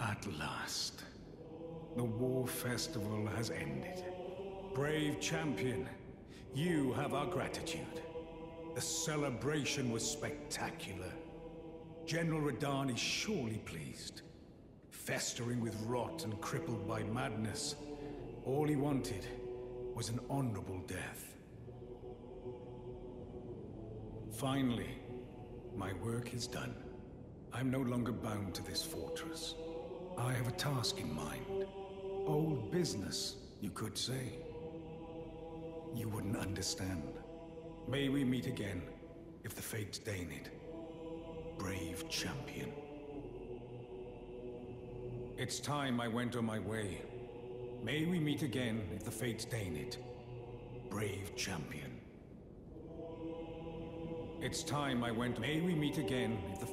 At last. The war festival has ended. Brave champion, you have our gratitude. The celebration was spectacular. General Radahn is surely pleased. Festering with rot and crippled by madness, all he wanted was an honorable death. Finally, my work is done. I'm no longer bound to this fortress. I have a task in mind. Old business, you could say. You wouldn't understand. May we meet again, if the fates deign it. Brave champion. It's time I went on my way. May we meet again, if the fates deign it. Brave champion. It's time I went. May we meet again, if the